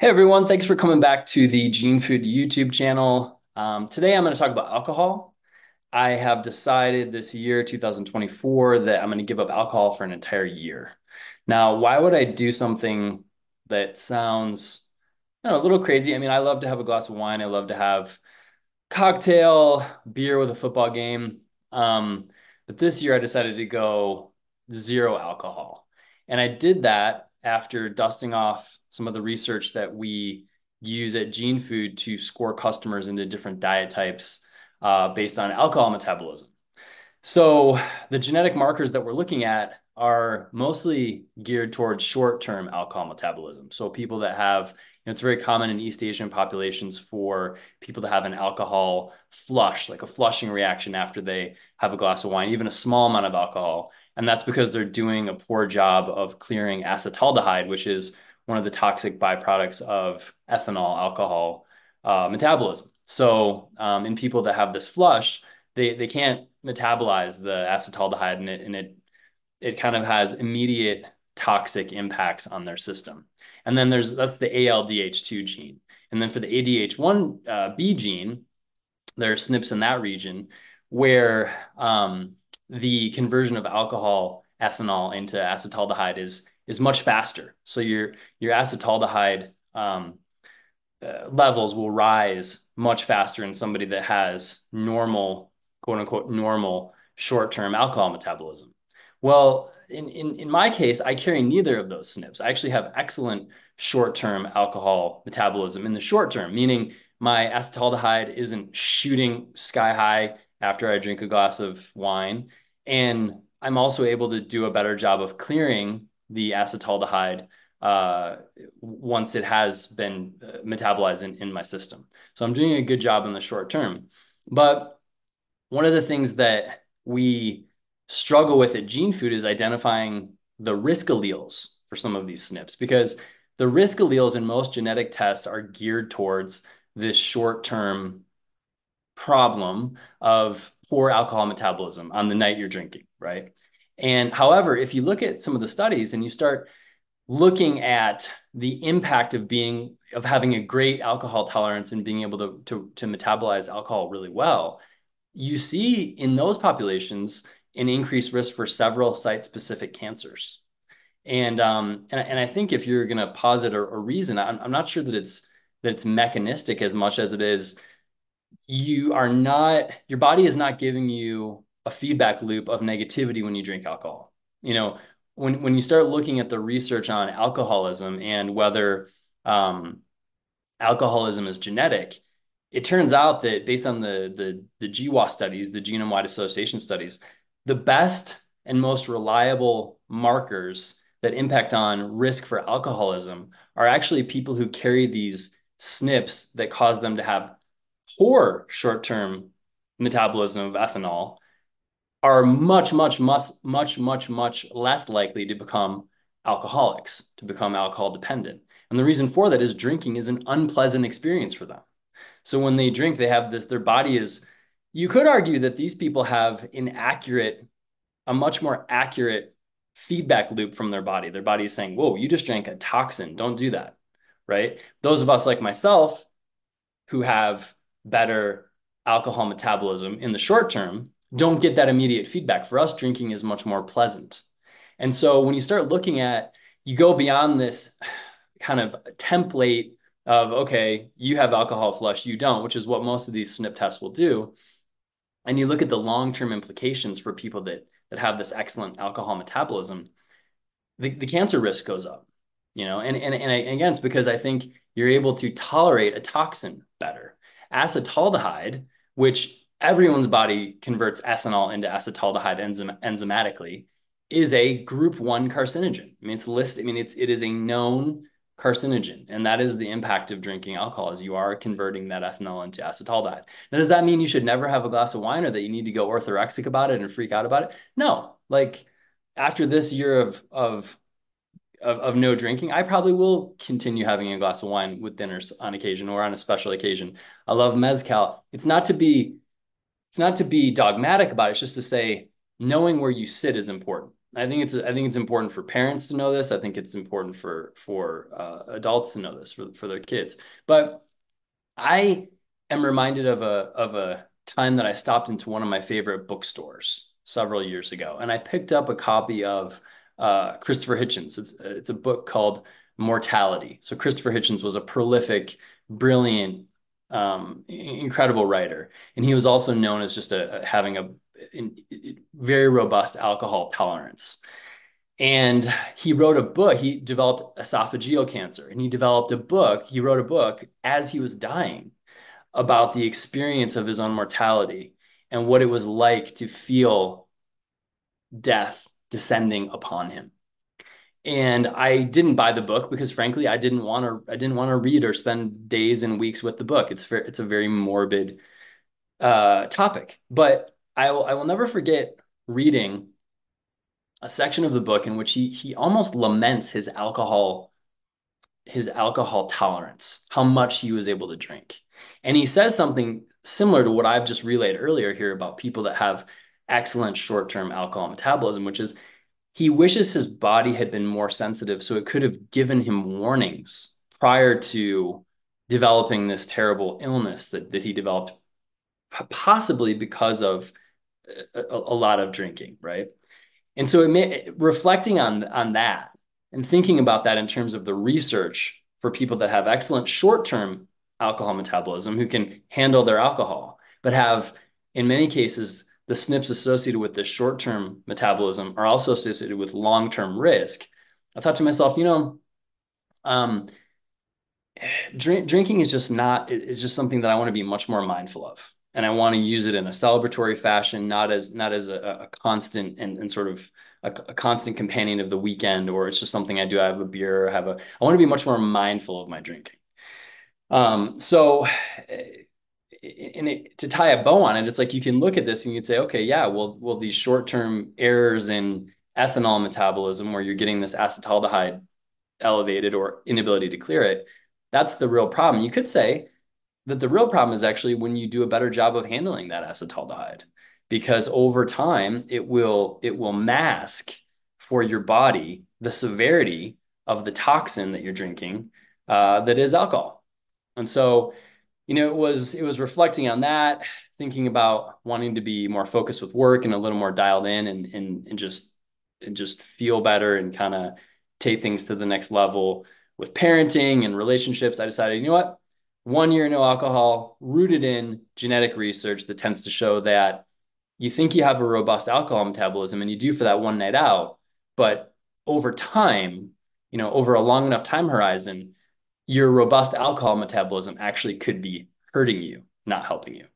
Hey everyone, thanks for coming back to the Gene Food YouTube channel. Um, today I'm going to talk about alcohol. I have decided this year, 2024, that I'm going to give up alcohol for an entire year. Now, why would I do something that sounds you know, a little crazy? I mean, I love to have a glass of wine. I love to have cocktail, beer with a football game. Um, but this year I decided to go zero alcohol. And I did that after dusting off some of the research that we use at Gene Food to score customers into different diet types uh, based on alcohol metabolism. So the genetic markers that we're looking at are mostly geared towards short-term alcohol metabolism. So people that have, it's very common in East Asian populations for people to have an alcohol flush, like a flushing reaction after they have a glass of wine, even a small amount of alcohol. And that's because they're doing a poor job of clearing acetaldehyde, which is one of the toxic byproducts of ethanol alcohol uh, metabolism. So um, in people that have this flush, they, they can't metabolize the acetaldehyde and it, and it it kind of has immediate toxic impacts on their system. And then there's that's the ALDH2 gene. And then for the ADH1 uh, gene, there are SNPs in that region where um, the conversion of alcohol ethanol into acetaldehyde is is much faster. So your your acetaldehyde um, uh, levels will rise much faster in somebody that has normal, quote unquote, normal short term alcohol metabolism. Well, in, in, in my case, I carry neither of those SNPs. I actually have excellent short-term alcohol metabolism in the short term, meaning my acetaldehyde isn't shooting sky high after I drink a glass of wine. And I'm also able to do a better job of clearing the acetaldehyde uh, once it has been uh, metabolized in, in my system. So I'm doing a good job in the short term. But one of the things that we struggle with at Gene Food is identifying the risk alleles for some of these SNPs because the risk alleles in most genetic tests are geared towards this short-term problem of poor alcohol metabolism on the night you're drinking, right? And however, if you look at some of the studies and you start looking at the impact of being of having a great alcohol tolerance and being able to, to, to metabolize alcohol really well, you see in those populations an increased risk for several site-specific cancers. And, um, and, and I think if you're going to posit a, a reason, I'm, I'm not sure that it's that it's mechanistic as much as it is you are not your body is not giving you a feedback loop of negativity when you drink alcohol. You know, when when you start looking at the research on alcoholism and whether um, alcoholism is genetic, it turns out that based on the the the GWAS studies, the genome-wide association studies, the best and most reliable markers that impact on risk for alcoholism are actually people who carry these SNPs that cause them to have poor short-term metabolism of ethanol are much, much, much, much, much, much less likely to become alcoholics, to become alcohol dependent. And the reason for that is drinking is an unpleasant experience for them. So when they drink, they have this, their body is you could argue that these people have inaccurate, a much more accurate feedback loop from their body. Their body is saying, whoa, you just drank a toxin. Don't do that. Right. Those of us like myself who have better alcohol metabolism in the short term don't get that immediate feedback. For us, drinking is much more pleasant. And so when you start looking at, you go beyond this kind of template of, okay, you have alcohol flush, you don't, which is what most of these SNP tests will do and you look at the long-term implications for people that that have this excellent alcohol metabolism, the, the cancer risk goes up, you know, and, and, and again, it's because I think you're able to tolerate a toxin better. Acetaldehyde, which everyone's body converts ethanol into acetaldehyde enzym, enzymatically, is a group one carcinogen. I mean, it's listed, I mean, it's, it is a known carcinogen. And that is the impact of drinking alcohol is you are converting that ethanol into acetaldehyde. Now, does that mean you should never have a glass of wine or that you need to go orthorexic about it and freak out about it? No, like after this year of, of, of, of no drinking, I probably will continue having a glass of wine with dinners on occasion or on a special occasion. I love mezcal. It's not to be, it's not to be dogmatic about it. It's just to say, knowing where you sit is important. I think it's I think it's important for parents to know this. I think it's important for for uh, adults to know this for for their kids. But I am reminded of a of a time that I stopped into one of my favorite bookstores several years ago, and I picked up a copy of uh, Christopher Hitchens. It's it's a book called Mortality. So Christopher Hitchens was a prolific, brilliant, um, incredible writer, and he was also known as just a, a having a, a very robust alcohol tolerance. And he wrote a book. He developed esophageal cancer, and he developed a book. He wrote a book as he was dying about the experience of his own mortality and what it was like to feel death descending upon him. And I didn't buy the book because frankly, I didn't want to I didn't want to read or spend days and weeks with the book. It's it's a very morbid uh, topic. But I will I will never forget reading a section of the book in which he he almost laments his alcohol his alcohol tolerance, how much he was able to drink. And he says something similar to what I've just relayed earlier here about people that have excellent short-term alcohol metabolism, which is he wishes his body had been more sensitive so it could have given him warnings prior to developing this terrible illness that, that he developed possibly because of a, a lot of drinking right and so it may, reflecting on on that and thinking about that in terms of the research for people that have excellent short-term alcohol metabolism who can handle their alcohol but have in many cases the SNPs associated with the short-term metabolism are also associated with long-term risk. I thought to myself, you know, um, drink, drinking is just not is just something that I want to be much more mindful of, and I want to use it in a celebratory fashion, not as not as a, a constant and, and sort of a, a, constant companion of the weekend, or it's just something I do. I have a beer, have a. I want to be much more mindful of my drinking. Um, so and it, to tie a bow on it, it's like you can look at this and you'd say, okay, yeah, well, well, these short-term errors in ethanol metabolism, where you're getting this acetaldehyde elevated or inability to clear it, that's the real problem. You could say that the real problem is actually when you do a better job of handling that acetaldehyde, because over time it will it will mask for your body the severity of the toxin that you're drinking uh, that is alcohol, and so you know, it was it was reflecting on that, thinking about wanting to be more focused with work and a little more dialed in and and, and just and just feel better and kind of take things to the next level with parenting and relationships. I decided, you know what? One year no alcohol, rooted in genetic research that tends to show that you think you have a robust alcohol metabolism and you do for that one night out, but over time, you know, over a long enough time horizon, your robust alcohol metabolism actually could be hurting you, not helping you.